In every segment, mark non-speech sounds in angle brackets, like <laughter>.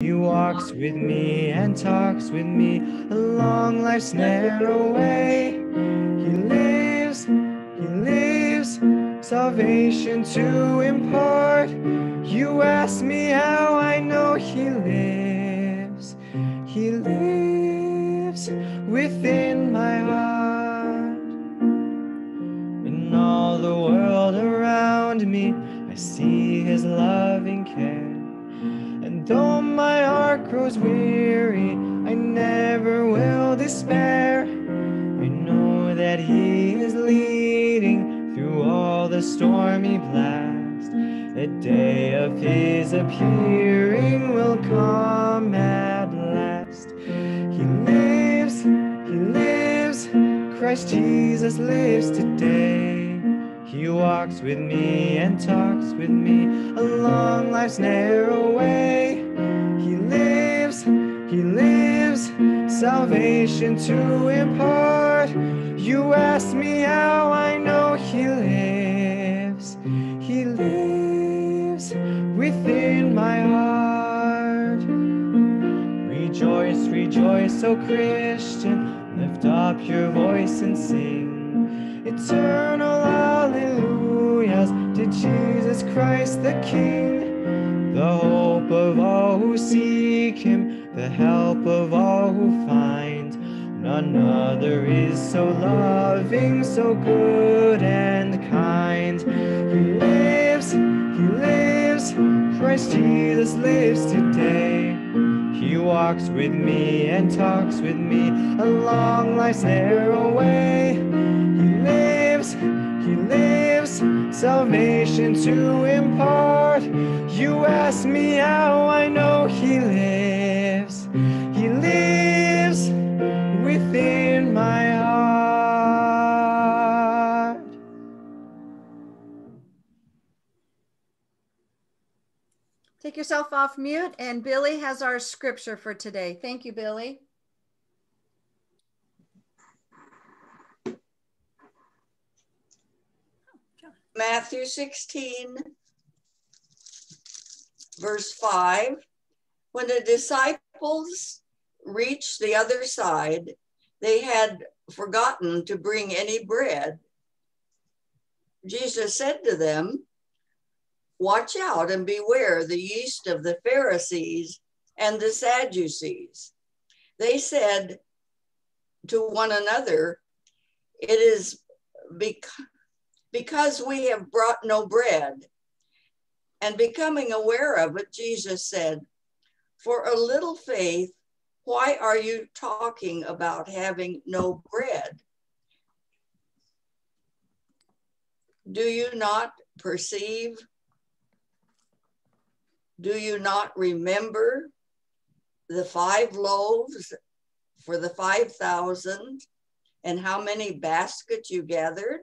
He walks with me and talks with me along life's narrow way. He lives, he lives, salvation to impart. You ask me how I know he lives. He lives within my heart. In all the world around me, I see his. And though my heart grows weary, I never will despair. I know that he is leading through all the stormy blast. The day of his appearing will come at last. He lives, he lives, Christ Jesus lives today. He walks with me and talks with me along life's narrow way. He lives, he lives, salvation to impart. You ask me how I know he lives. He lives within my heart. Rejoice, rejoice, O Christian. Lift up your voice and sing. Eternal hallelujahs Jesus Christ the King, the hope of all who seek him, the help of all who find. None other is so loving, so good and kind. He lives, he lives, Christ Jesus lives today. He walks with me and talks with me along life's narrow way. He lives, he lives, salvation to impart. You ask me how I know he lives. He lives within my heart. Take yourself off mute, and Billy has our scripture for today. Thank you, Billy. Matthew 16, verse 5. When the disciples reached the other side, they had forgotten to bring any bread. Jesus said to them, Watch out and beware the yeast of the Pharisees and the Sadducees. They said to one another, It is because because we have brought no bread. And becoming aware of it, Jesus said, For a little faith, why are you talking about having no bread? Do you not perceive? Do you not remember the five loaves for the 5,000 and how many baskets you gathered?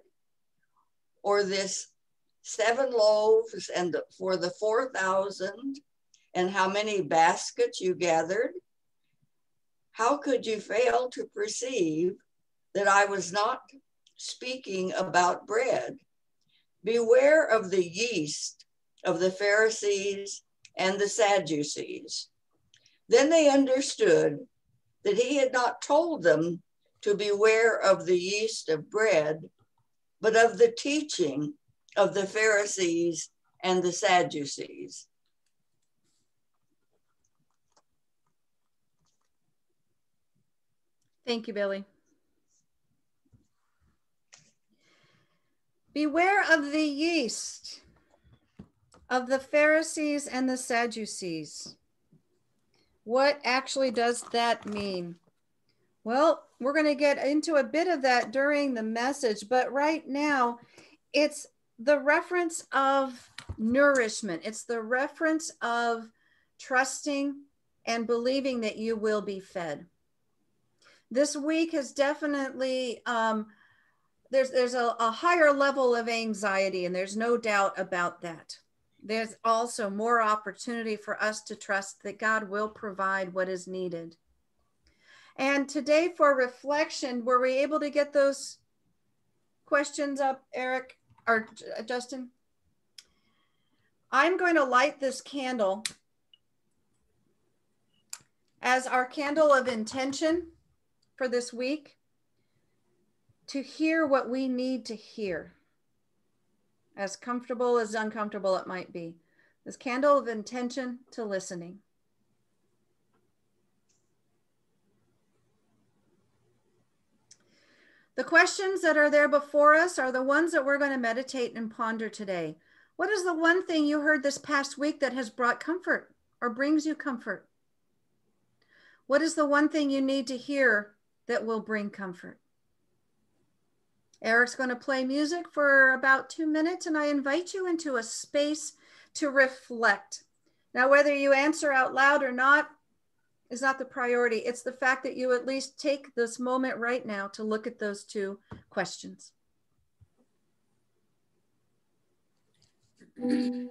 Or this seven loaves and for the 4,000 and how many baskets you gathered? How could you fail to perceive that I was not speaking about bread? Beware of the yeast of the Pharisees and the Sadducees. Then they understood that he had not told them to beware of the yeast of bread, but of the teaching of the Pharisees and the Sadducees. Thank you, Billy. Beware of the yeast of the Pharisees and the Sadducees. What actually does that mean? Well, we're going to get into a bit of that during the message, but right now it's the reference of nourishment, it's the reference of trusting and believing that you will be fed. This week has definitely um, there's there's a, a higher level of anxiety, and there's no doubt about that. There's also more opportunity for us to trust that God will provide what is needed. And today for reflection, were we able to get those questions up, Eric or uh, Justin? I'm going to light this candle as our candle of intention for this week to hear what we need to hear, as comfortable as uncomfortable it might be. This candle of intention to listening. The questions that are there before us are the ones that we're going to meditate and ponder today. What is the one thing you heard this past week that has brought comfort or brings you comfort? What is the one thing you need to hear that will bring comfort? Eric's going to play music for about two minutes, and I invite you into a space to reflect. Now, whether you answer out loud or not is not the priority. It's the fact that you at least take this moment right now to look at those two questions. Mm.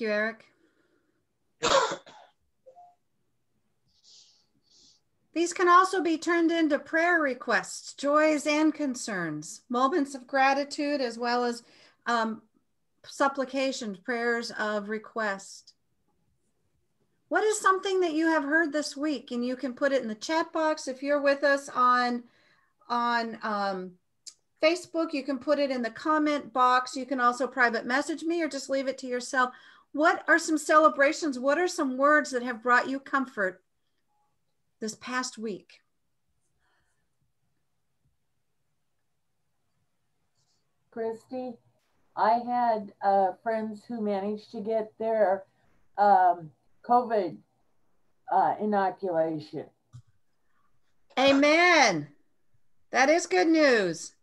Thank you, Eric. These can also be turned into prayer requests, joys and concerns, moments of gratitude, as well as um, supplications, prayers of request. What is something that you have heard this week? And you can put it in the chat box if you're with us on, on um, Facebook. You can put it in the comment box. You can also private message me or just leave it to yourself. What are some celebrations? What are some words that have brought you comfort this past week? Christy, I had uh, friends who managed to get their um, COVID uh, inoculation. Amen. That is good news.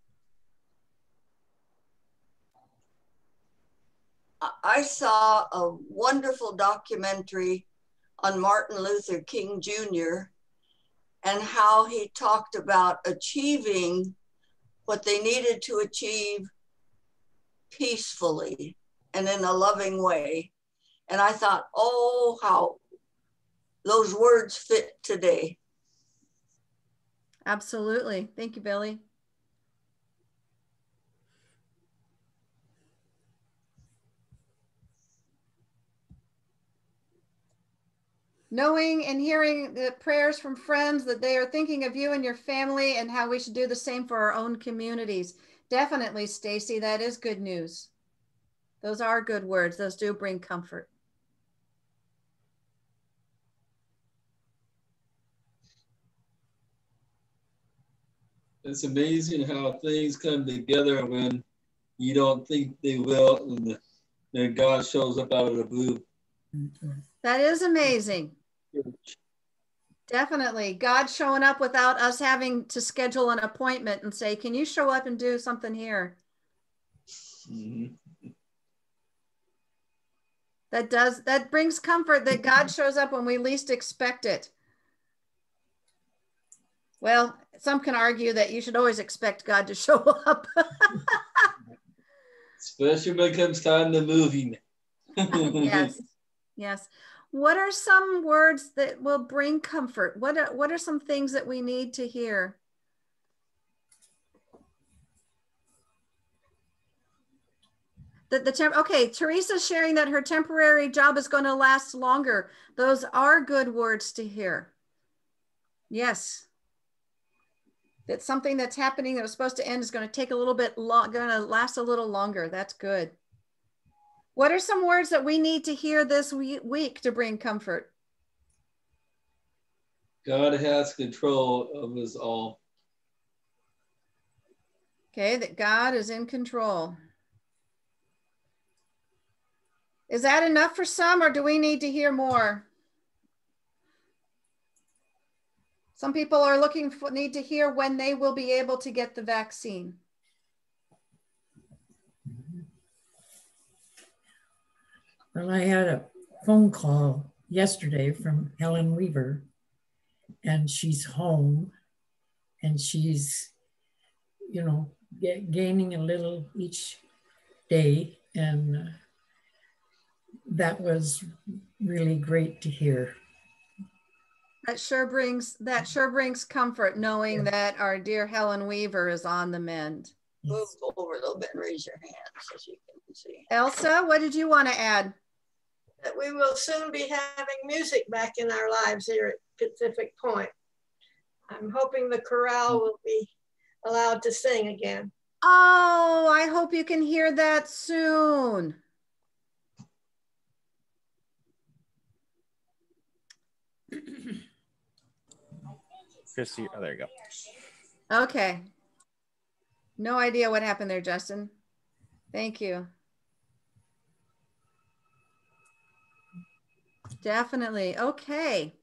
I saw a wonderful documentary on Martin Luther King Jr. and how he talked about achieving what they needed to achieve peacefully and in a loving way. And I thought, oh, how those words fit today. Absolutely. Thank you, Billy. Knowing and hearing the prayers from friends that they are thinking of you and your family and how we should do the same for our own communities. Definitely, Stacy, that is good news. Those are good words. Those do bring comfort. It's amazing how things come together when you don't think they will, and then God shows up out of the blue. Mm-hmm. That is amazing. Definitely. God showing up without us having to schedule an appointment and say, Can you show up and do something here? Mm-hmm. That does, that brings comfort that God shows up when we least expect it. Well, some can argue that you should always expect God to <laughs> show up. Especially when it comes time to moving. <laughs> yes. Yes what are some words that will bring comfort? What are, what are some things that we need to hear? The, the temp okay, Teresa's sharing that her temporary job is going to last longer. Those are good words to hear. Yes. That something that's happening that was supposed to end is going to take a little bit long, going to last a little longer. That's good. What are some words that we need to hear this week to bring comfort? God has control of us all. Okay, that God is in control. Is that enough for some, or do we need to hear more? Some people are looking for need to hear when they will be able to get the vaccine. Well, I had a phone call yesterday from Helen Weaver, and she's home and she's, you know, gaining a little each day. And uh, that was really great to hear. That sure brings that sure brings comfort knowing yeah. that our dear Helen Weaver is on the mend. Move over a little bit and raise your hand so she can see. Elsa, what did you want to add? That we will soon be having music back in our lives here at Pacific Point. I'm hoping the chorale will be allowed to sing again. Oh, I hope you can hear that soon. <clears throat> Christy, oh, there you go. Okay. No idea what happened there, Justin. Thank you. Definitely. Okay.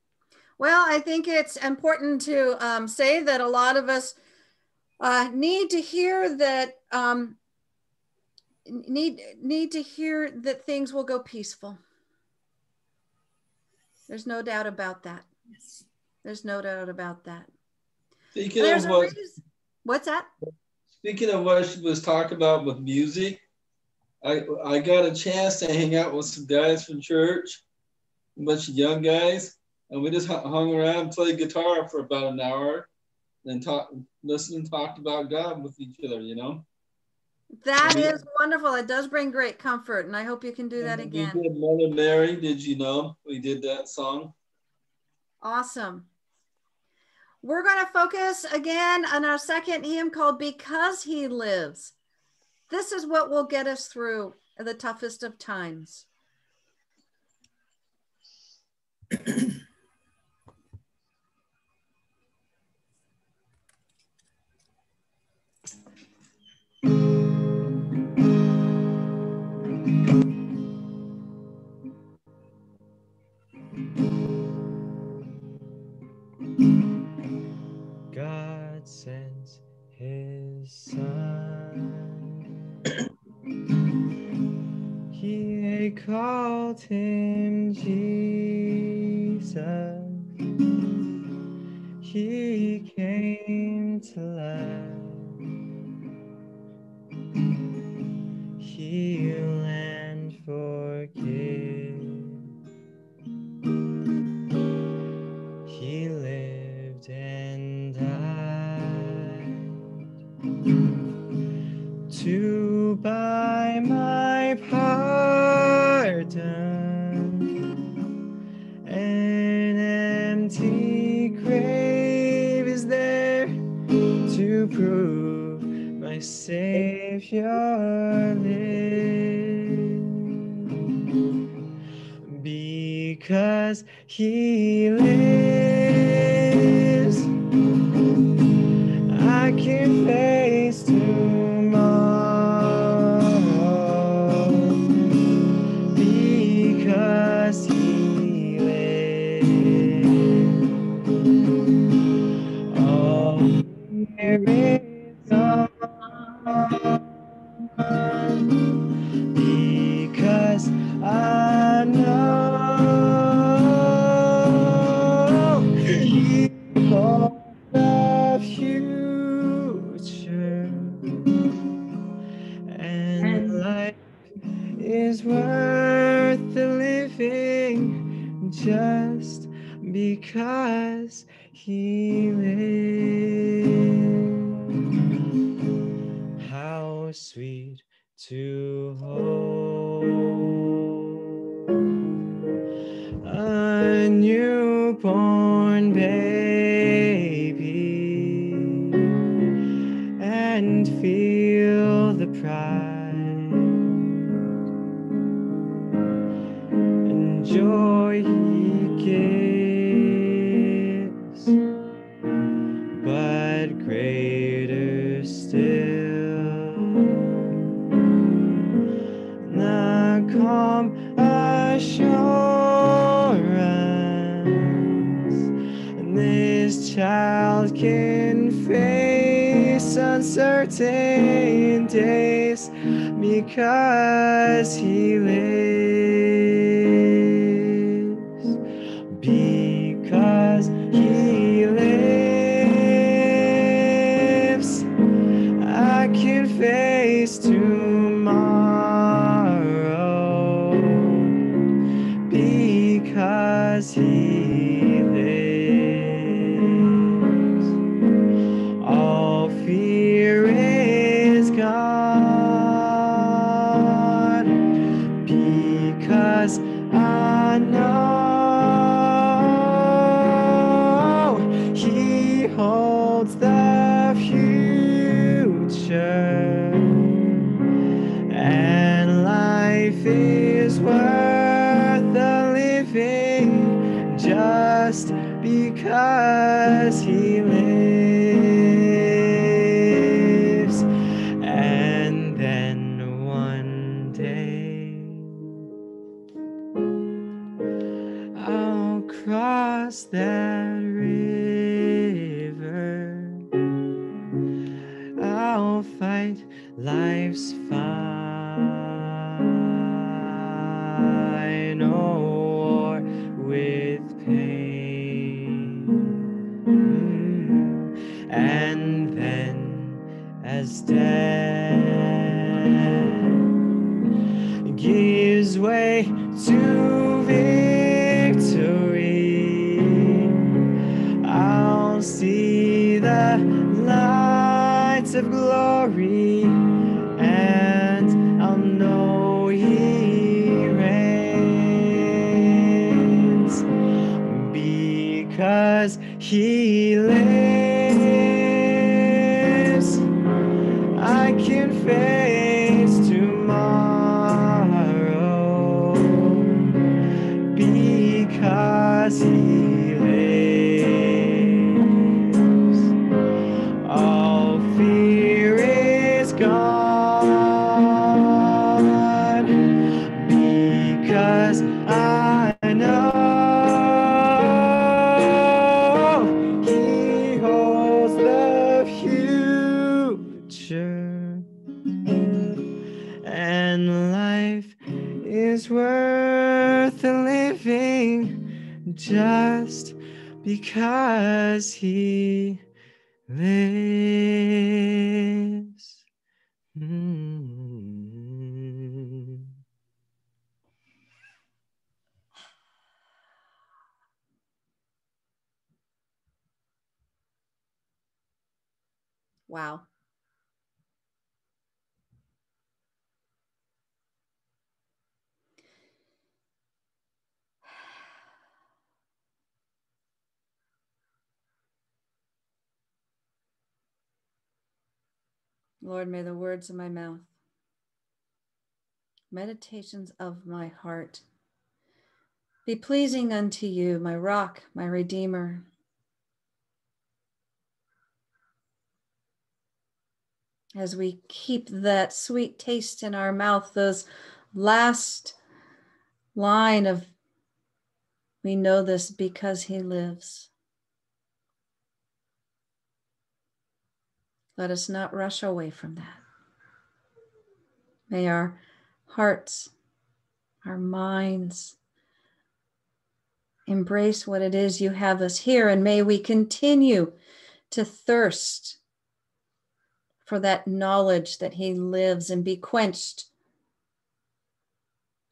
Well, I think it's important to um, say that a lot of us uh, need to hear that um, need need to hear that things will go peaceful. There's no doubt about that. Yes. There's no doubt about that. Speaking of what, what's that? Speaking of what she was talking about with music, I I got a chance to hang out with some guys from church a bunch of young guys, and we just hung around and played guitar for about an hour, and talk, listened and talked about God with each other. You know. That is wonderful. It does bring great comfort, and I hope you can do that again. We did Mother Mary. Did you know we did that song? Awesome. We're going to focus again on our second hymn called Because He Lives. This is what will get us through the toughest of times. <clears throat> God sends his son. he called him Jesus. Jesus, he came to life, heal and for. Savior lives because he lives. Just because he lives. Mm. Wow. Lord, may the words of my mouth, meditations of my heart be pleasing unto you, my rock, my redeemer. As we keep that sweet taste in our mouth, those last line of, we know this because he lives. Let us not rush away from that. May our hearts, our minds embrace what it is you have us here, and may we continue to thirst for that knowledge that He lives and be quenched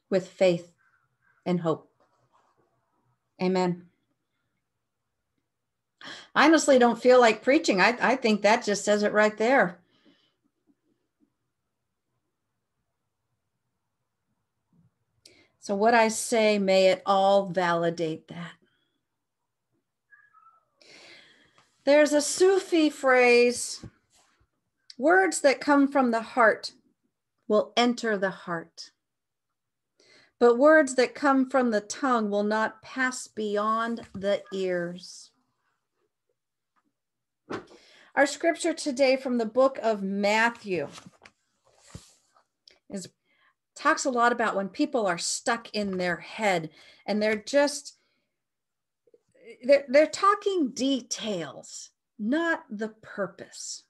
with faith and hope. Amen. I honestly don't feel like preaching. I, I think that just says it right there. So, what I say, may it all validate that. There's a Sufi phrase words that come from the heart will enter the heart, but words that come from the tongue will not pass beyond the ears. Our scripture today from the book of Matthew is talks a lot about when people are stuck in their head and they're just they're, they're talking details, not the purpose.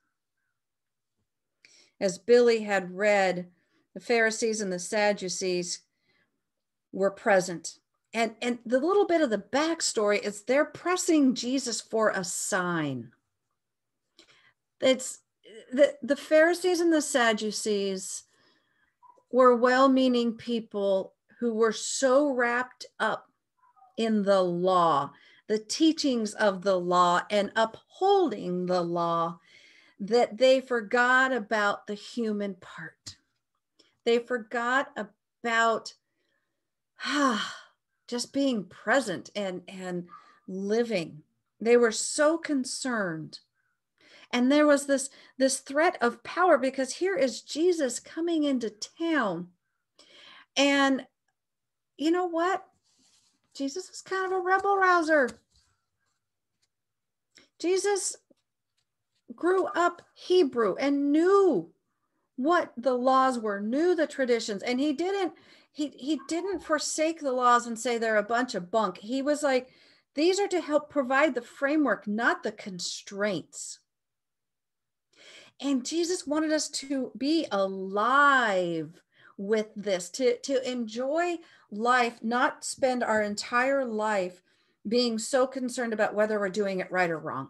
As Billy had read, the Pharisees and the Sadducees were present. And, and the little bit of the backstory is they're pressing Jesus for a sign it's the, the Pharisees and the Sadducees were well meaning people who were so wrapped up in the law, the teachings of the law, and upholding the law that they forgot about the human part. They forgot about ah, <sighs> just being present and, and living. They were so concerned and there was this this threat of power because here is jesus coming into town. And you know what? Jesus was kind of a rebel rouser. Jesus grew up hebrew and knew what the laws were knew the traditions. And he didn't he he didn't forsake the laws and say they're a bunch of bunk. He was like these are to help provide the framework not the constraints and Jesus wanted us to be alive with this, to, to enjoy life, not spend our entire life being so concerned about whether we're doing it right or wrong.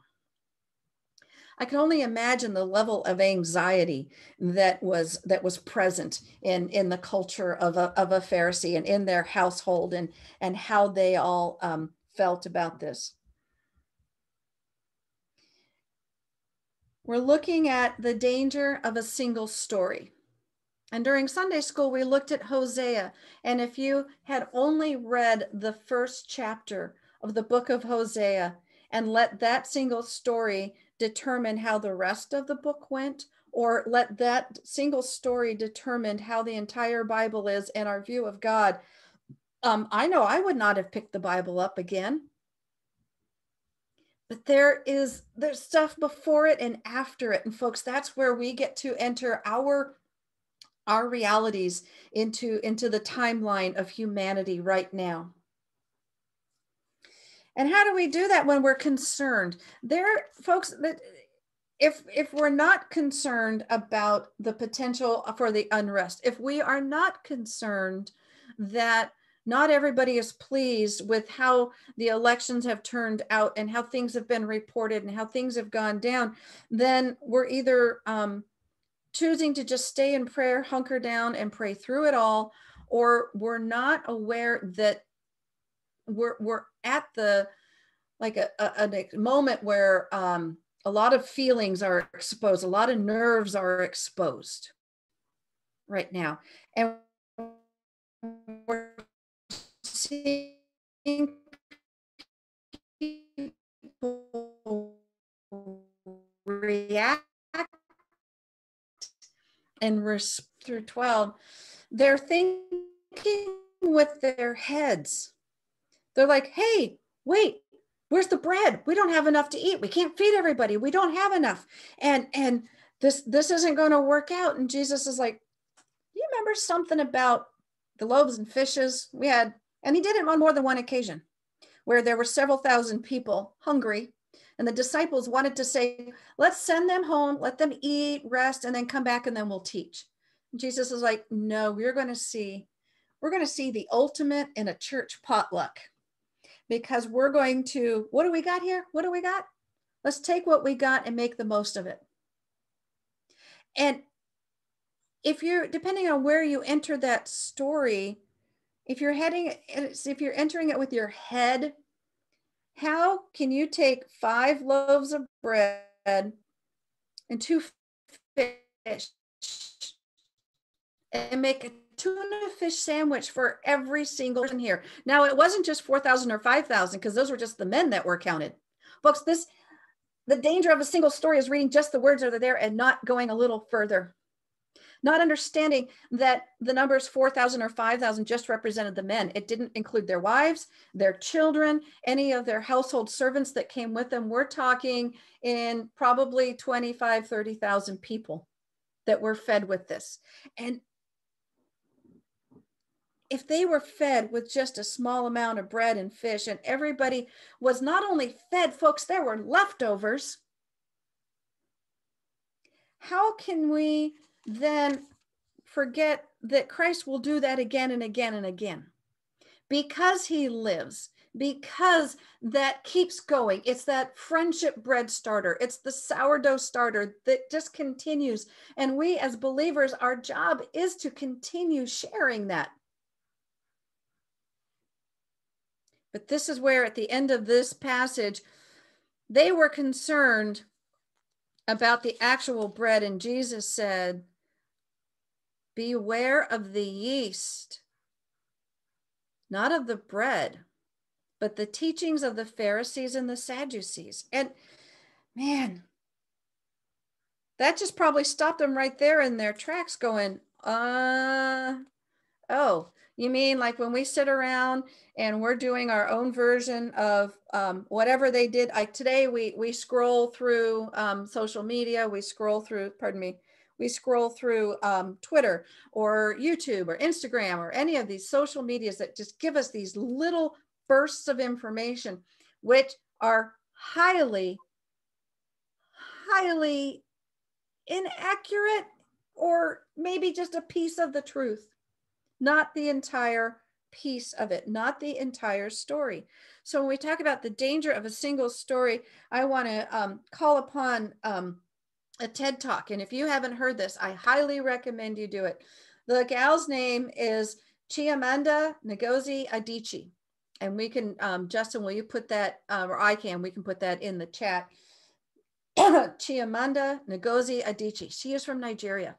I can only imagine the level of anxiety that was that was present in in the culture of a, of a Pharisee and in their household and and how they all um, felt about this. We're looking at the danger of a single story. And during Sunday school, we looked at Hosea. And if you had only read the first chapter of the book of Hosea and let that single story determine how the rest of the book went, or let that single story determine how the entire Bible is and our view of God, um, I know I would not have picked the Bible up again but there is there's stuff before it and after it. And folks that's where we get to enter our our realities into into the timeline of humanity right now. And how do we do that when we're concerned? There folks that if if we're not concerned about the potential for the unrest if we are not concerned that not everybody is pleased with how the elections have turned out and how things have been reported and how things have gone down, then we're either um, choosing to just stay in prayer, hunker down, and pray through it all, or we're not aware that we're we're at the like a, a, a moment where um, a lot of feelings are exposed, a lot of nerves are exposed right now, and we're seeing people react and res- through 12 they're thinking with their heads. They're like hey wait where's the bread? We don't have enough to eat. We can't feed everybody. We don't have enough. And and this this isn't going to work out. And jesus is like you remember something about the loaves and fishes? We had and he did it on more than one occasion where there were several thousand people hungry. And the disciples wanted to say, let's send them home, let them eat, rest, and then come back and then we'll teach. Jesus is like, no, we're going to see, we're going to see the ultimate in a church potluck because we're going to, what do we got here? What do we got? Let's take what we got and make the most of it. And if you're, depending on where you enter that story, if you're heading if you're entering it with your head how can you take five loaves of bread and two fish and make a tuna fish sandwich for every single person here? Now it wasn't just 4000 or 5000 because those were just the men that were counted. Folks this the danger of a single story is reading just the words that are there and not going a little further not understanding that the numbers 4,000 or 5,000 just represented the men. It didn't include their wives, their children, any of their household servants that came with them. We're talking in probably 25, 30,000 people that were fed with this. And if they were fed with just a small amount of bread and fish, and everybody was not only fed, folks, there were leftovers. How can we then forget that Christ will do that again and again and again. Because he lives because that keeps going it's that friendship bread starter it's the sourdough starter that just continues. And we as believers our job is to continue sharing that. But this is where at the end of this passage they were concerned about the actual bread and jesus said Beware of the yeast, not of the bread, but the teachings of the Pharisees and the Sadducees. And man, that just probably stopped them right there in their tracks going, uh, oh, you mean like when we sit around and we're doing our own version of um, whatever they did? Like today, we we scroll through um, social media, we scroll through, pardon me, we scroll through um, Twitter or YouTube or Instagram or any of these social medias that just give us these little bursts of information, which are highly, highly inaccurate or maybe just a piece of the truth, not the entire piece of it, not the entire story. So when we talk about the danger of a single story, I want to um, call upon um, a TED Talk. And if you haven't heard this, I highly recommend you do it. The gal's name is Chimamanda Ngozi Adichie. And we can, um, Justin, will you put that, uh, or I can, we can put that in the chat. <clears throat> Chimamanda Ngozi Adichie. She is from Nigeria.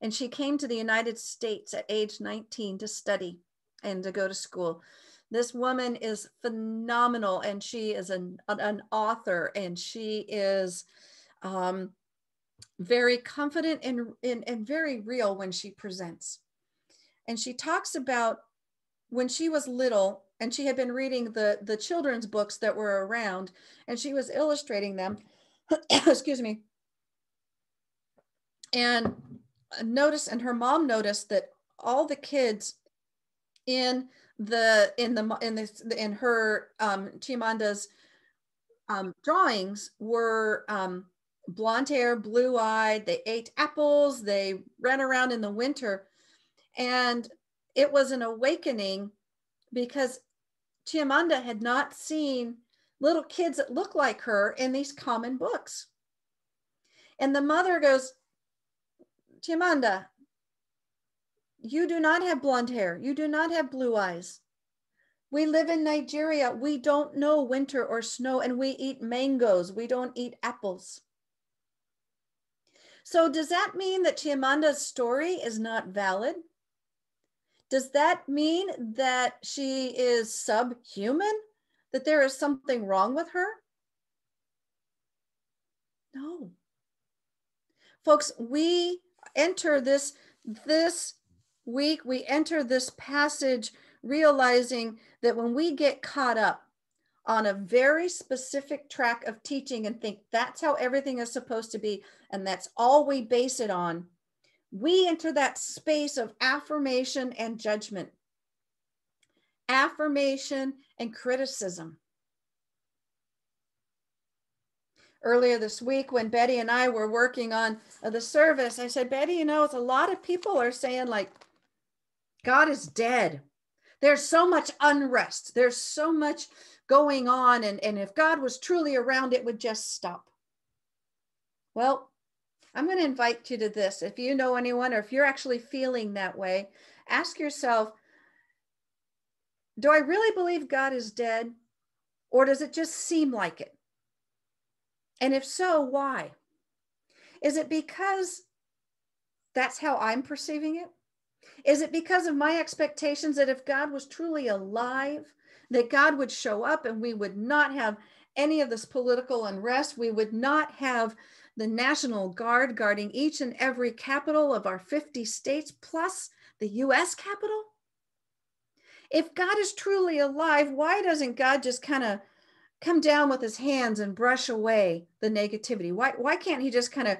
And she came to the United States at age 19 to study and to go to school. This woman is phenomenal and she is an, an author and she is um, very confident and, and, and very real when she presents. And she talks about when she was little and she had been reading the, the children's books that were around and she was illustrating them. <coughs> Excuse me. And notice, and her mom noticed that all the kids in the in the in this in her um Chimamanda's um drawings were um blonde hair, blue eyed. They ate apples. They ran around in the winter. And it was an awakening because Chimamanda had not seen little kids that look like her in these common books. And the mother goes, Chimamanda, you do not have blonde hair. You do not have blue eyes. We live in Nigeria. We don't know winter or snow, and we eat mangoes. We don't eat apples. So, does that mean that Chimamanda's story is not valid? Does that mean that she is subhuman? That there is something wrong with her? No. Folks, we enter this this week we enter this passage realizing that when we get caught up on a very specific track of teaching and think that's how everything is supposed to be, and that's all we base it on, we enter that space of affirmation and judgment, affirmation and criticism. Earlier this week, when Betty and I were working on the service, I said, Betty, you know, it's a lot of people are saying, like, God is dead. There's so much unrest. There's so much going on. And, and if God was truly around, it would just stop. Well, I'm going to invite you to this. If you know anyone or if you're actually feeling that way, ask yourself Do I really believe God is dead? Or does it just seem like it? And if so, why? Is it because that's how I'm perceiving it? Is it because of my expectations that if God was truly alive, that God would show up and we would not have any of this political unrest? We would not have the National Guard guarding each and every capital of our 50 states, plus the US capital? If God is truly alive, why doesn't God just kind of come down with his hands and brush away the negativity? Why, why can't he just kind of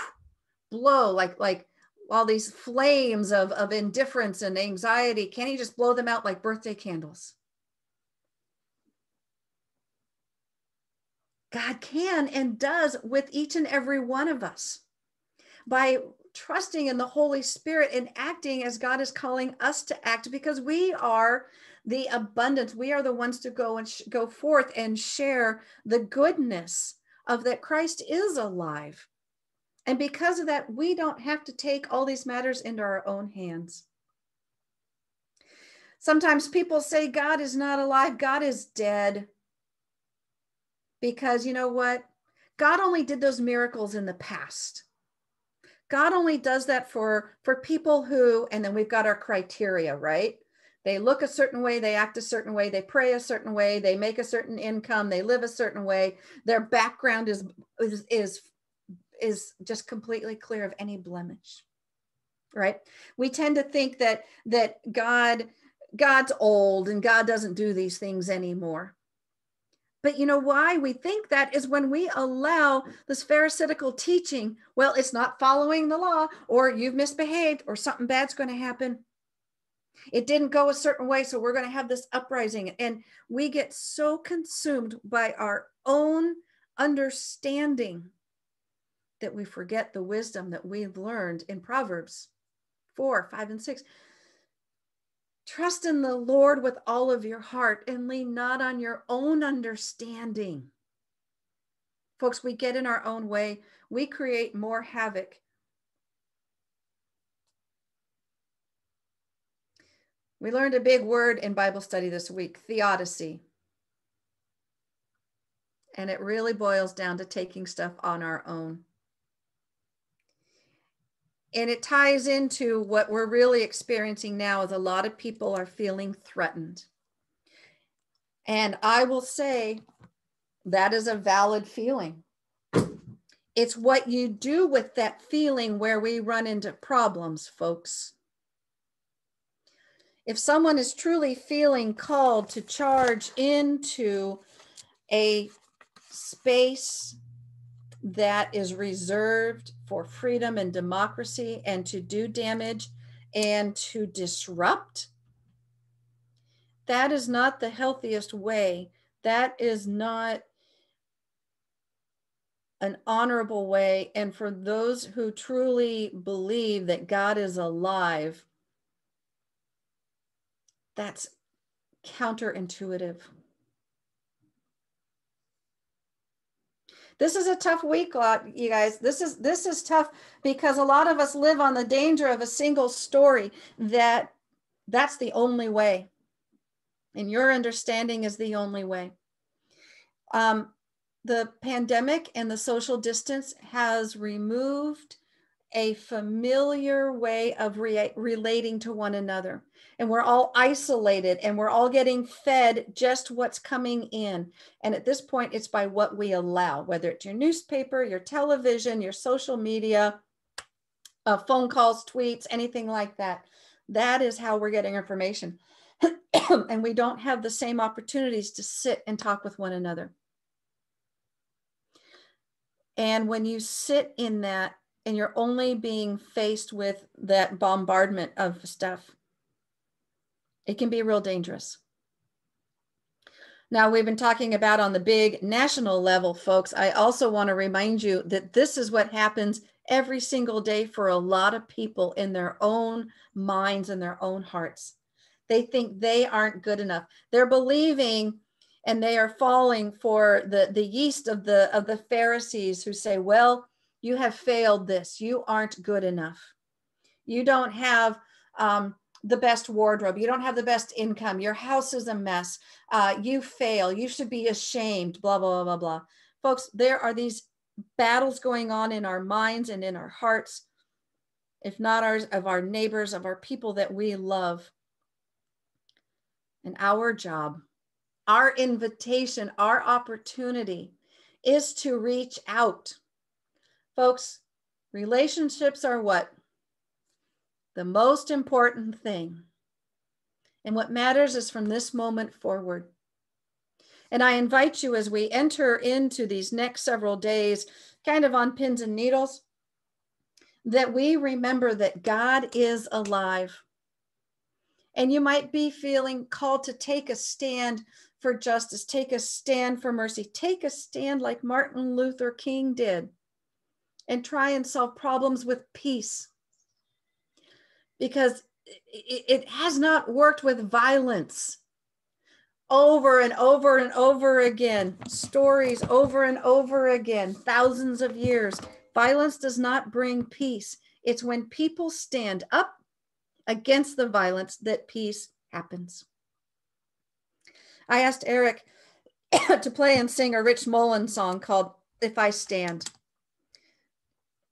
<sighs> blow like, like all these flames of, of indifference and anxiety? Can't he just blow them out like birthday candles? God can and does with each and every one of us by trusting in the Holy Spirit and acting as God is calling us to act because we are the abundance. We are the ones to go and sh- go forth and share the goodness of that Christ is alive. And because of that, we don't have to take all these matters into our own hands. Sometimes people say God is not alive, God is dead because you know what? God only did those miracles in the past. God only does that for for people who and then we've got our criteria, right? They look a certain way, they act a certain way, they pray a certain way, they make a certain income, they live a certain way. Their background is is is, is just completely clear of any blemish. Right? We tend to think that that God God's old and God doesn't do these things anymore. But you know why we think that is when we allow this Pharisaical teaching, well, it's not following the law, or you've misbehaved, or something bad's going to happen. It didn't go a certain way, so we're going to have this uprising. And we get so consumed by our own understanding that we forget the wisdom that we've learned in Proverbs 4, 5, and 6. Trust in the Lord with all of your heart and lean not on your own understanding. Folks, we get in our own way, we create more havoc. We learned a big word in Bible study this week theodicy. And it really boils down to taking stuff on our own and it ties into what we're really experiencing now is a lot of people are feeling threatened. And i will say that is a valid feeling. It's what you do with that feeling where we run into problems folks. If someone is truly feeling called to charge into a space that is reserved for freedom and democracy and to do damage and to disrupt, that is not the healthiest way. That is not an honorable way. And for those who truly believe that God is alive, that's counterintuitive. This is a tough week, you guys. This is this is tough because a lot of us live on the danger of a single story that that's the only way. And your understanding is the only way. Um, the pandemic and the social distance has removed a familiar way of re- relating to one another. And we're all isolated and we're all getting fed just what's coming in. And at this point, it's by what we allow, whether it's your newspaper, your television, your social media, uh, phone calls, tweets, anything like that. That is how we're getting information. <coughs> and we don't have the same opportunities to sit and talk with one another. And when you sit in that and you're only being faced with that bombardment of stuff, it can be real dangerous. Now, we've been talking about on the big national level, folks. I also want to remind you that this is what happens every single day for a lot of people in their own minds and their own hearts. They think they aren't good enough. They're believing and they are falling for the, the yeast of the of the Pharisees who say, well, you have failed this. You aren't good enough. You don't have um, the best wardrobe. You don't have the best income. Your house is a mess. Uh, you fail. You should be ashamed. Blah blah blah blah blah. Folks, there are these battles going on in our minds and in our hearts, if not ours, of our neighbors, of our people that we love. And our job, our invitation, our opportunity is to reach out. Folks, relationships are what? The most important thing. And what matters is from this moment forward. And I invite you as we enter into these next several days, kind of on pins and needles, that we remember that God is alive. And you might be feeling called to take a stand for justice, take a stand for mercy, take a stand like Martin Luther King did, and try and solve problems with peace. Because it, has not worked with violence over and over and over again, stories over and over again, thousands of years. Violence does not bring peace. It's when people stand up against the violence that peace happens. I asked Eric <coughs> to play and sing a Rich Mullins song called If I Stand.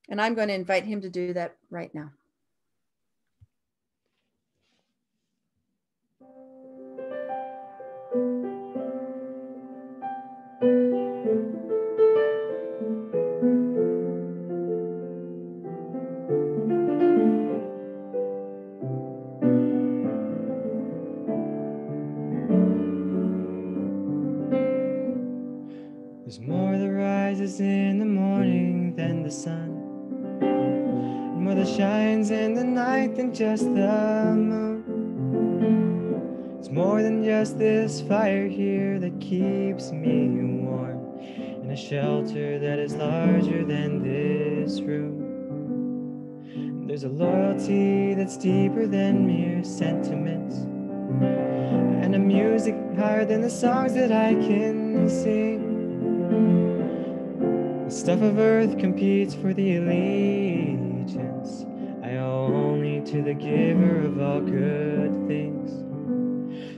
And I'm going to invite him to do that right now. Shines in the night than just the moon. It's more than just this fire here that keeps me warm. In a shelter that is larger than this room. There's a loyalty that's deeper than mere sentiments. And a music higher than the songs that I can sing. The stuff of earth competes for the only to the giver of all good things.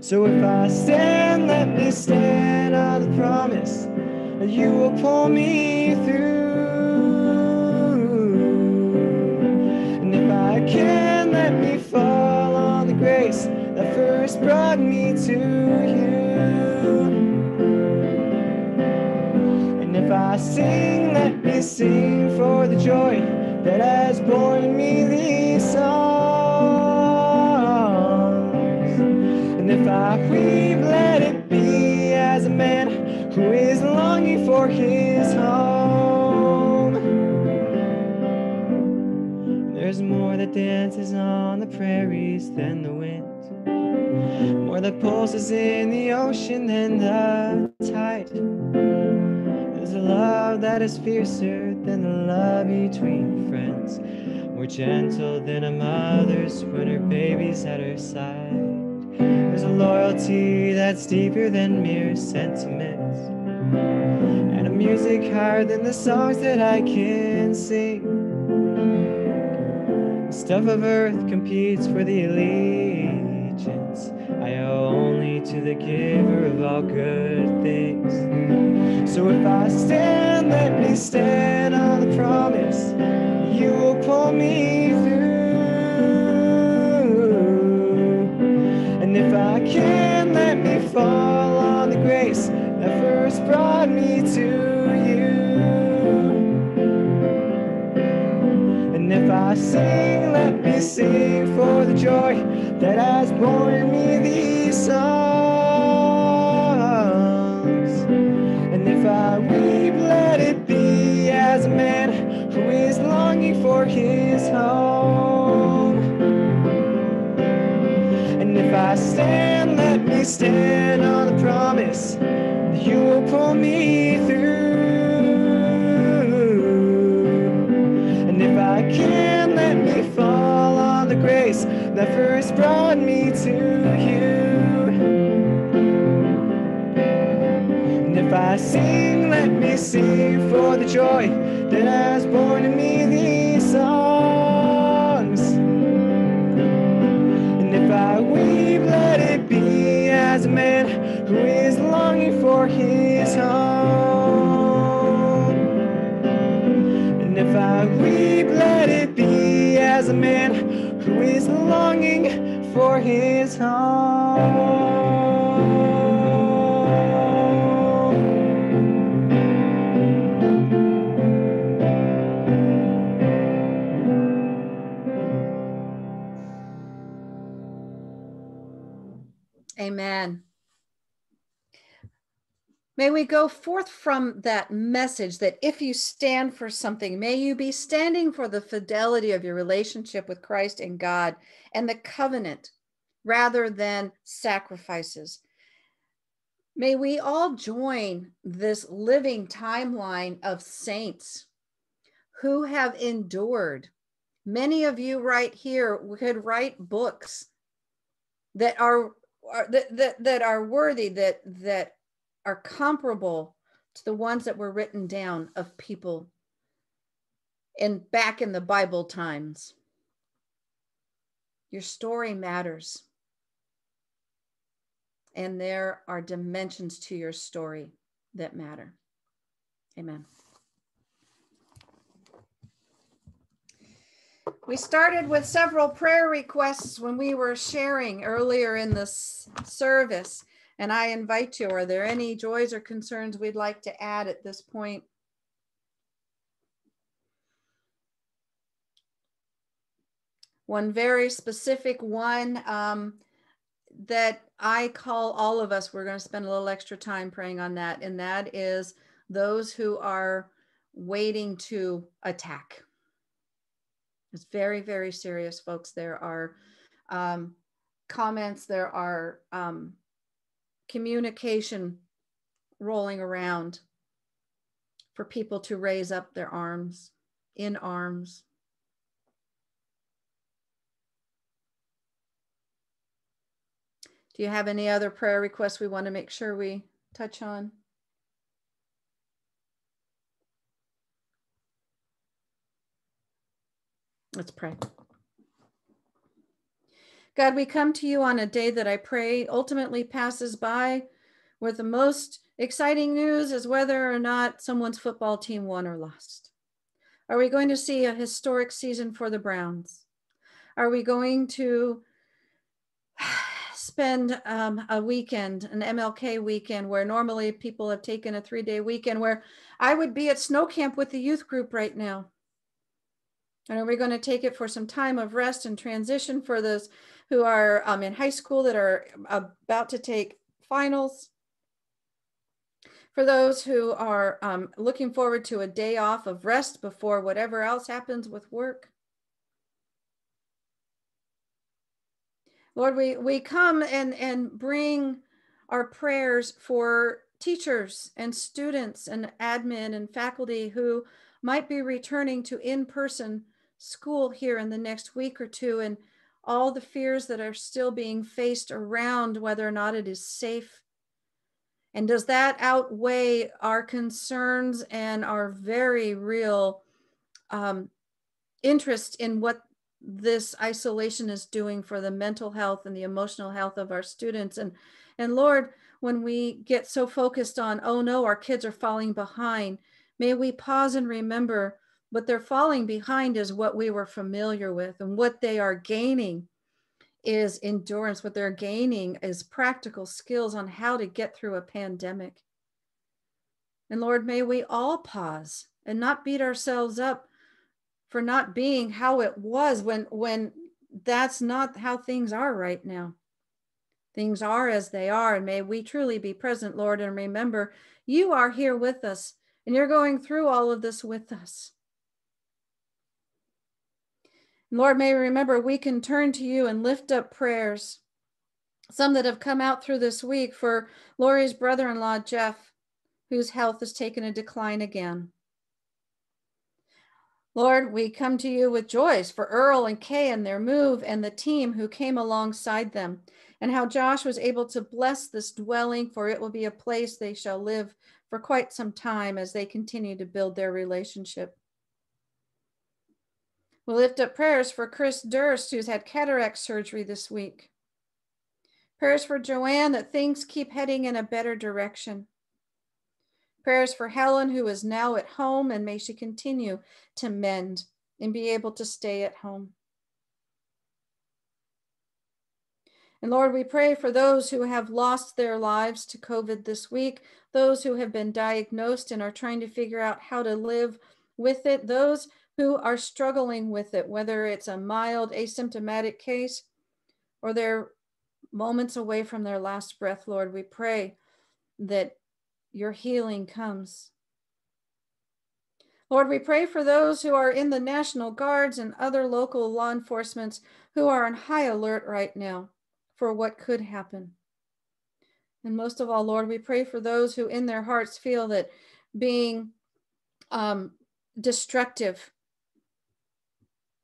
So if I stand, let me stand on the promise that you will pull me through. And if I can, let me fall on the grace that first brought me to you. And if I sing, let me sing for the joy that has borne me these songs. I weep, let it be as a man who is longing for his home. There's more that dances on the prairies than the wind. More that pulses in the ocean than the tide There's a love that is fiercer than the love between friends, more gentle than a mother's when her baby's at her side. There's a loyalty that's deeper than mere sentiments. And a music higher than the songs that I can sing. The stuff of earth competes for the allegiance. I owe only to the giver of all good things. So if I stand, let me stand on the promise you will pull me through. If I can, let me fall on the grace that first brought me to you. And if I sing, let me sing for the joy that has borne me these songs. And if I weep, let it be as a man who is longing for his home. I stand, let me stand on the promise that you will pull me through. And if I can, let me fall on the grace that first brought me to you. And if I sing, let me sing for the joy that has born in me who is longing for his home. And if I weep, let it be as a man who is longing for his home. Amen. May we go forth from that message that if you stand for something, may you be standing for the fidelity of your relationship with Christ and God and the covenant rather than sacrifices. May we all join this living timeline of saints who have endured. Many of you right here could write books that are, are that, that, that are worthy, that that are comparable to the ones that were written down of people in back in the Bible times. Your story matters. And there are dimensions to your story that matter. Amen. We started with several prayer requests when we were sharing earlier in this service. And I invite you, are there any joys or concerns we'd like to add at this point? One very specific one um, that I call all of us, we're going to spend a little extra time praying on that, and that is those who are waiting to attack. It's very, very serious, folks. There are um, comments, there are um, communication rolling around for people to raise up their arms, in arms. Do you have any other prayer requests we want to make sure we touch on? Let's pray. God, we come to you on a day that I pray ultimately passes by where the most exciting news is whether or not someone's football team won or lost. Are we going to see a historic season for the Browns? Are we going to <sighs> spend um, a weekend, an MLK weekend, where normally people have taken a three day weekend, where I would be at snow camp with the youth group right now? And are we going to take it for some time of rest and transition for those who are um, in high school that are about to take finals? For those who are um, looking forward to a day off of rest before whatever else happens with work? Lord, we, we come and, and bring our prayers for teachers and students and admin and faculty who might be returning to in person school here in the next week or two. And all the fears that are still being faced around whether or not it is safe? And does that outweigh our concerns and our very real um, interest in what this isolation is doing for the mental health and the emotional health of our students? And, and Lord, when we get so focused on, oh no, our kids are falling behind, may we pause and remember what they're falling behind is what we were familiar with. And what they are gaining is endurance. What they're gaining is practical skills on how to get through a pandemic. And lord may we all pause and not beat ourselves up for not being how it was when when that's not how things are right now. Things are as they are and may we truly be present lord and remember you are here with us and you're going through all of this with us Lord, may remember we can turn to you and lift up prayers. Some that have come out through this week for Lori's brother in law, Jeff, whose health has taken a decline again. Lord, we come to you with joys for Earl and Kay and their move and the team who came alongside them, and how Josh was able to bless this dwelling, for it will be a place they shall live for quite some time as they continue to build their relationship. We'll lift up prayers for Chris Durst, who's had cataract surgery this week. Prayers for Joanne that things keep heading in a better direction. Prayers for Helen, who is now at home, and may she continue to mend and be able to stay at home. And Lord, we pray for those who have lost their lives to COVID this week, those who have been diagnosed and are trying to figure out how to live with it, those who are struggling with it, whether it's a mild asymptomatic case or they're moments away from their last breath, Lord, we pray that your healing comes. Lord, we pray for those who are in the National Guards and other local law enforcements who are on high alert right now for what could happen. And most of all, Lord, we pray for those who in their hearts feel that being um, destructive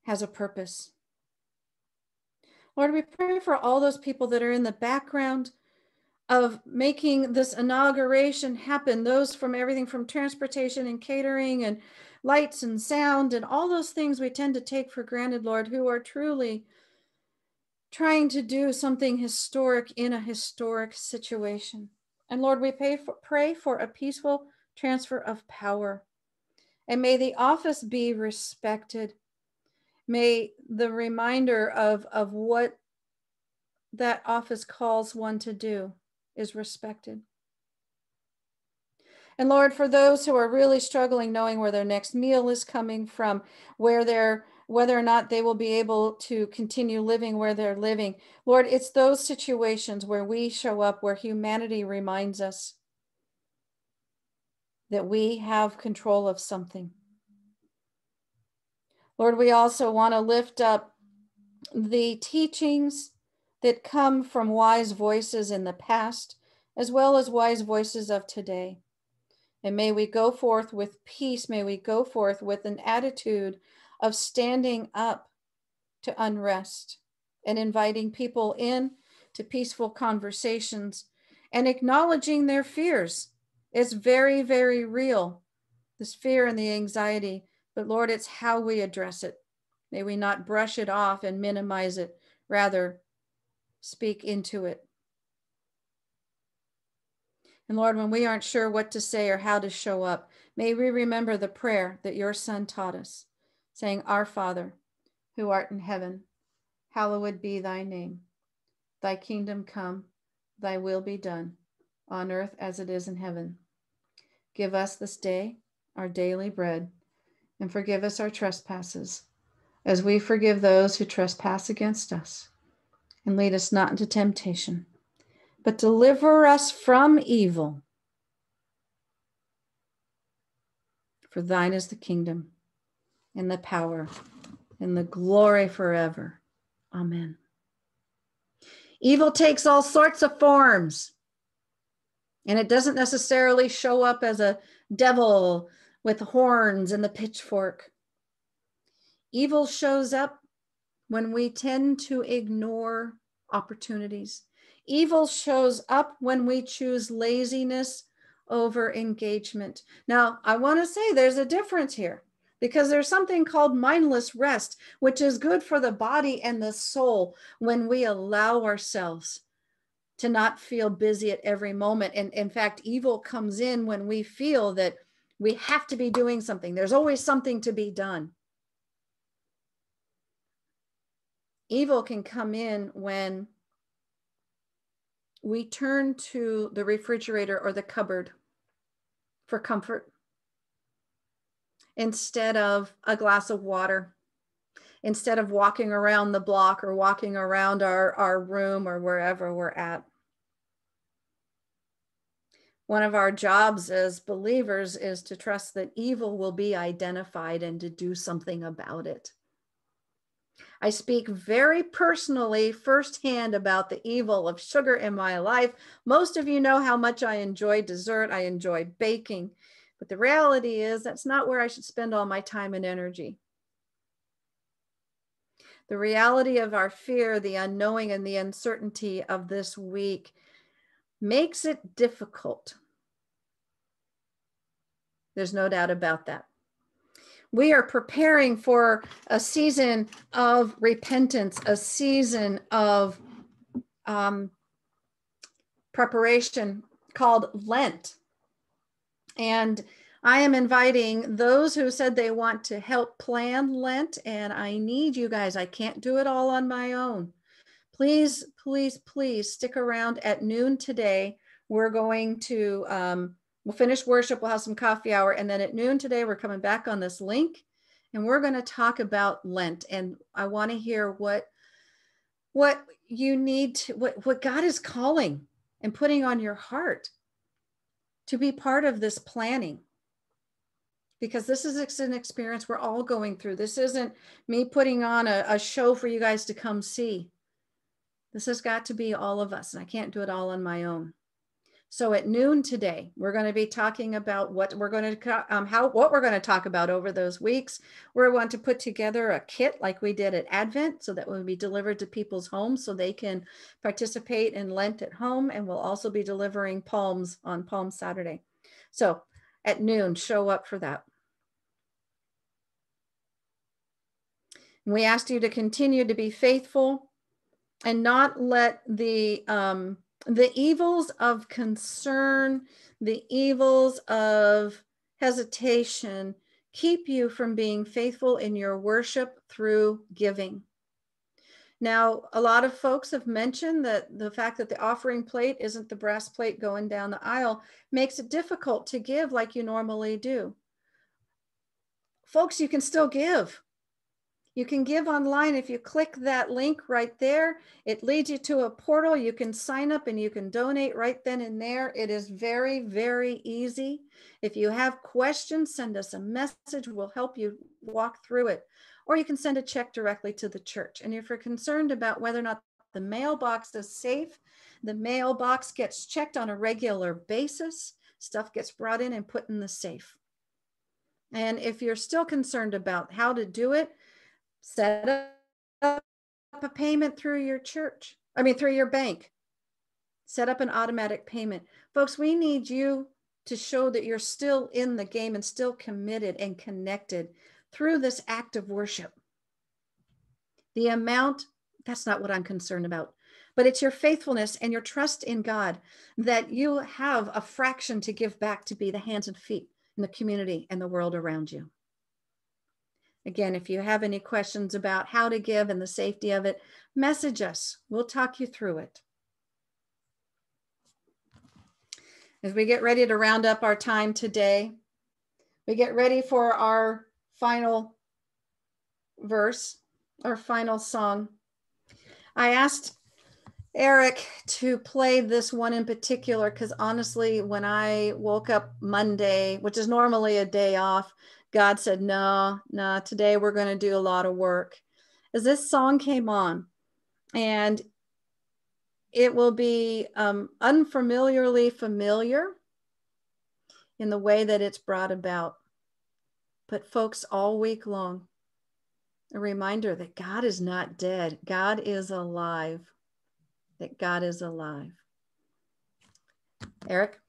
has a purpose. Lord, we pray for all those people that are in the background of making this inauguration happen, those from everything from transportation and catering and lights and sound and all those things we tend to take for granted, Lord, who are truly trying to do something historic in a historic situation. And Lord, we pray for, pray for a peaceful transfer of power. And may the office be respected may the reminder of of what that office calls one to do is respected. And lord for those who are really struggling knowing where their next meal is coming from where they're whether or not they will be able to continue living where they're living lord it's those situations where we show up where humanity reminds us that we have control of something Lord, we also want to lift up the teachings that come from wise voices in the past, as well as wise voices of today. And may we go forth with peace. May we go forth with an attitude of standing up to unrest and inviting people in to peaceful conversations and acknowledging their fears. It's very, very real. This fear and the anxiety but Lord, it's how we address it. May we not brush it off and minimize it, rather, speak into it. And Lord, when we aren't sure what to say or how to show up, may we remember the prayer that your Son taught us, saying, Our Father, who art in heaven, hallowed be thy name. Thy kingdom come, thy will be done, on earth as it is in heaven. Give us this day our daily bread and forgive us our trespasses, as we forgive those who trespass against us. And lead us not into temptation, but deliver us from evil. For thine is the kingdom, and the power, and the glory forever. Amen. Evil takes all sorts of forms, and it doesn't necessarily show up as a devil with horns and the pitchfork. Evil shows up when we tend to ignore opportunities. Evil shows up when we choose laziness over engagement. Now, I want to say there's a difference here because there's something called mindless rest, which is good for the body and the soul when we allow ourselves to not feel busy at every moment. And in fact, evil comes in when we feel that we have to be doing something, there's always something to be done. Evil can come in when we turn to the refrigerator or the cupboard for comfort instead of a glass of water, instead of walking around the block or walking around our, our room or wherever we're at. One of our jobs as believers is to trust that evil will be identified and to do something about it. I speak very personally, firsthand, about the evil of sugar in my life. Most of you know how much I enjoy dessert, I enjoy baking. But the reality is, that's not where I should spend all my time and energy. The reality of our fear, the unknowing, and the uncertainty of this week makes it difficult. There's no doubt about that we are preparing for a season of repentance, a season of um, preparation called Lent. And I am inviting those who said they want to help plan Lent, and I need you guys. I can't do it all on my own. Please, please, please stick around at noon today. We're going to um, We'll finish worship, we'll have some coffee hour, and then at noon today, we're coming back on this link and we're going to talk about Lent. And I want to hear what what you need to what, what God is calling and putting on your heart to be part of this planning. Because this is an experience we're all going through. This isn't me putting on a, a show for you guys to come see. This has got to be all of us, and I can't do it all on my own. So at noon today, we're going to be talking about what we're going to um, how what we're going to talk about over those weeks. We're going to put together a kit like we did at Advent, so that will be delivered to people's homes so they can participate in Lent at home, and we'll also be delivering palms on Palm Saturday. So at noon, show up for that. we asked you to continue to be faithful and not let the um, the evils of concern, the evils of hesitation keep you from being faithful in your worship through giving. Now, a lot of folks have mentioned that the fact that the offering plate isn't the brass plate going down the aisle makes it difficult to give like you normally do. Folks, you can still give. You can give online if you click that link right there. It leads you to a portal. You can sign up and you can donate right then and there. It is very, very easy. If you have questions, send us a message. We'll help you walk through it. Or you can send a check directly to the church. And if you're concerned about whether or not the mailbox is safe, the mailbox gets checked on a regular basis. Stuff gets brought in and put in the safe. And if you're still concerned about how to do it, set up a payment through your church, I mean, through your bank. Set up an automatic payment. Folks, we need you to show that you're still in the game and still committed and connected through this act of worship. The amount, that's not what I'm concerned about, but it's your faithfulness and your trust in God that you have a fraction to give back to be the hands and feet in the community and the world around you. Again, if you have any questions about how to give and the safety of it, message us. We'll talk you through it. As we get ready to round up our time today, we get ready for our final verse, our final song. I asked Eric to play this one in particular because honestly, when I woke up Monday, which is normally a day off, God said, No, no, today we're going to do a lot of work. As this song came on, and it will be um, unfamiliarly familiar in the way that it's brought about. But, folks, all week long, a reminder that God is not dead, God is alive, that God is alive. Eric?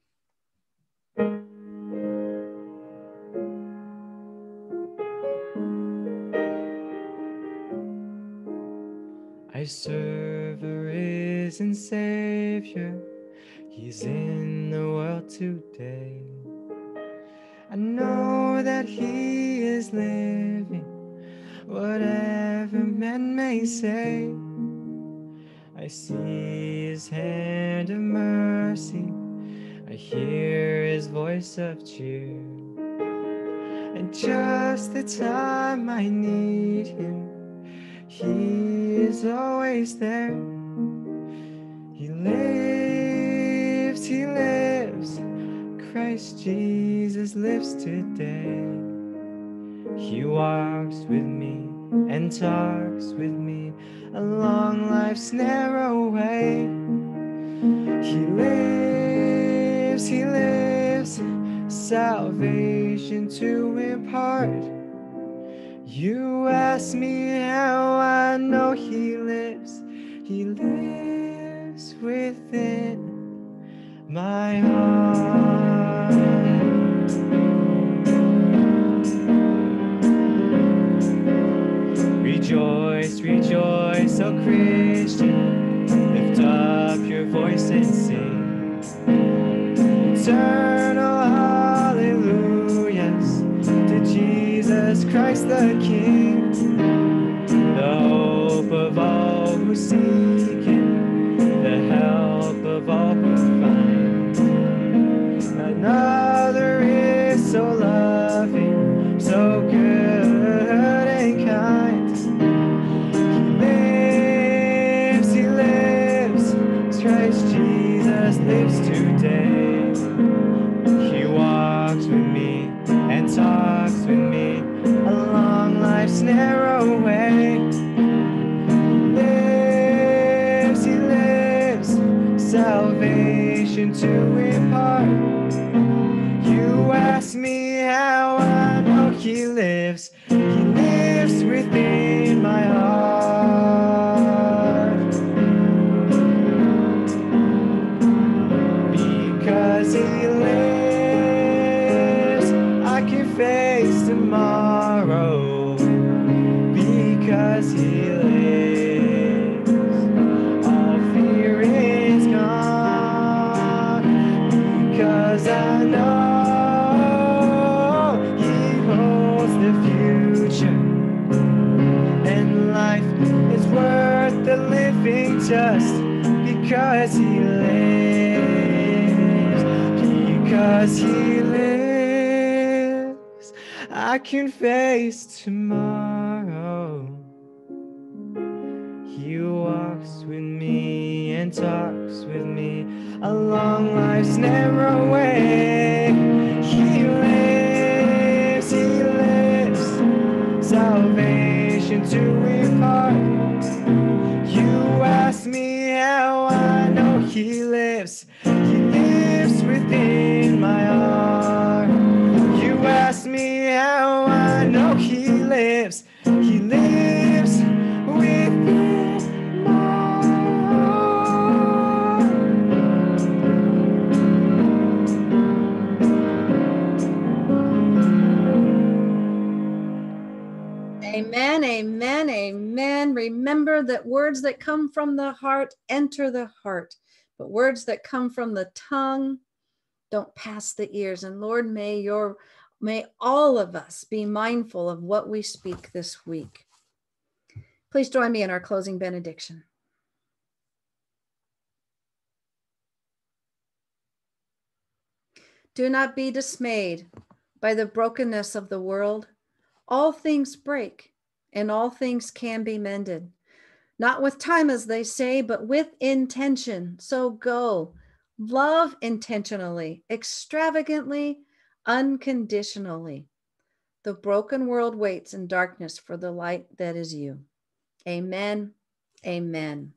I serve a risen Savior. He's in the world today. I know that He is living, whatever men may say. I see His hand of mercy, I hear His voice of cheer. And just the time I need Him, he is always there. He lives, He lives. Christ Jesus lives today. He walks with me and talks with me along life's narrow way. He lives, He lives. Salvation to impart. You ask me how I know he lives. He lives within my heart. Rejoice, rejoice, O Christian. Lift up your voice and sing. Eternal Christ the King, the hope of all who seek lives, I can face tomorrow. Because he lives, all fear is gone. Because I know he holds the future. And life is worth the living just because he Because he lives, I can face tomorrow. Remember that words that come from the heart enter the heart, but words that come from the tongue don't pass the ears. And Lord, may your may all of us be mindful of what we speak this week. Please join me in our closing benediction. Do not be dismayed by the brokenness of the world. All things break and all things can be mended. Not with time, as they say, but with intention. So go, love intentionally, extravagantly, unconditionally. The broken world waits in darkness for the light that is you. Amen. Amen.